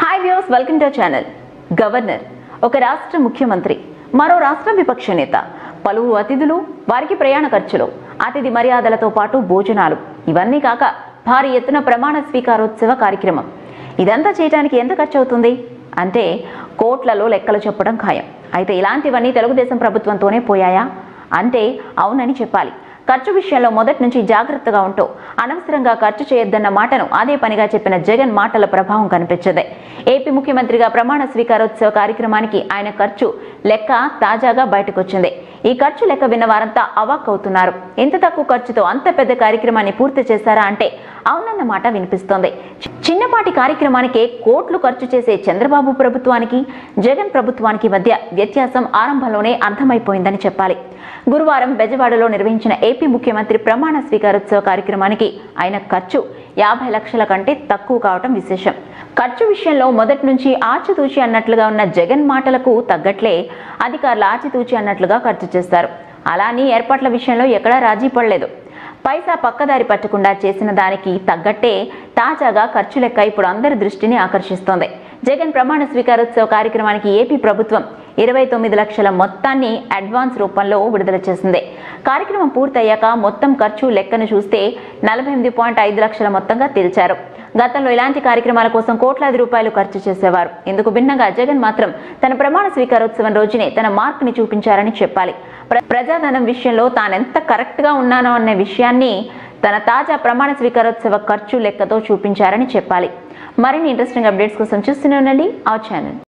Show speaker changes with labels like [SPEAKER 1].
[SPEAKER 1] Hi views welcome to channel governor ఒక రాష్ట్ర ముఖ్యమంత్రి మరో రాష్ట్ర విపక్ష నేత పలువురు అతిథులు వారికి ప్రయాణ ఖర్చులు అతిథి మర్యాదలతో పాటు భోజనాలు. ఇవన్నీ కాక భారీ ఎత్తున ప్రమాణ స్వీకారోత్సవ కార్యక్రమం. ఇదంతా చేయడానికి ఎంత ఖర్చు అవుతుంది అంటే కోట్లలో లెక్కలు చెప్పడం ఖాయం. అయితే ఇలాంటివన్నీ తెలుగుదేశం ప్రభుత్వంతోనే పోయాయా? అంటే అవునని చెప్పాలి. ఖర్చు విషయంలో మొదటి నుంచి జాగ్రత్తగా ఉంటూ అనవసరంగా ఖర్చు చేయొద్దన్న మాటను అదే పనిగా చెప్పిన జగన్ మాటల ప్రభావం కనిపించింది. ఏపీ ముఖ్యమంత్రిగా ప్రమాణ స్వీకారోత్సవ కార్యక్రమానికి ఆయన ఖర్చు లెక్క తాజాగా బయటకొచ్చింది. ఈ ఖర్చు లెక్క విన్న వారంతా అవాక్ అవుతున్నారు. ఇంత తక్కువ ఖర్చుతో అంత పెద్ద కార్యక్రమాన్ని పూర్తి చేశారా అంటే అవునన్న మాట వినిపిస్తోంది. చిన్నపాటి కార్యక్రమానికే కోట్లు ఖర్చు చేసే చంద్రబాబు ప్రభుత్వానికి జగన్ ప్రభుత్వానికి మధ్య వ్యత్యాసం ఆరంభంలోనే అర్థమైపోయిందని చెప్పాలి. గురువారం బెజవాడలో నిర్వహించిన ఏపీ ముఖ్యమంత్రి ప్రమాణ స్వీకారోత్సవ కార్యక్రమానికి ఆయన ఖర్చు యాభై లక్షల కంటే తక్కువ కావటం విశేషం. ఖర్చు విషయంలో మొదటి నుంచి ఆచితూచి అన్నట్లుగా ఉన్న జగన్ మాటలకు తగ్గట్లే అధికారులు ఆచితూచి అన్నట్లుగా ఖర్చు చేస్తారు. అలాని ఏర్పాట్ల విషయంలో ఎక్కడా రాజీ పడలేదు. పైసా పక్కదారి పట్టకుండా చేసిన దానికి తగ్గట్టే తాజాగా ఖర్చు లెక్క ఇప్పుడు అందరి దృష్టిని ఆకర్షిస్తోంది. జగన్ ప్రమాణ స్వీకారోత్సవ కార్యక్రమానికి ఏపీ ప్రభుత్వం ఇరవై తొమ్మిది లక్షల మొత్తాన్ని అడ్వాన్స్ రూపంలో విడుదల చేసింది. కార్యక్రమం పూర్తయ్యాక మొత్తం ఖర్చు లెక్కను చూస్తే నలభై ఎనిమిది పాయింట్ ఐదు లక్షల మొత్తంగా తేల్చారు. గతంలో ఇలాంటి కార్యక్రమాల కోసం కోట్లాది రూపాయలు ఖర్చు చేసేవారు. ఇందుకు భిన్నంగా జగన్ మాత్రం తన ప్రమాణ స్వీకారోత్సవం రోజునే తన మార్క్ని చూపించారని చెప్పాలి. ప్రజాధనం విషయంలో తానెంత కరెక్ట్గా ఉన్నానో అనే విషయాన్ని తన తాజా ప్రమాణ స్వీకారోత్సవ ఖర్చు లెక్కతో చూపించారని చెప్పాలి. మరిన్ని ఇంట్రెస్టింగ్ అప్డేట్స్ కోసం చూస్తూనే ఉండండి. ఆ ఛానల్.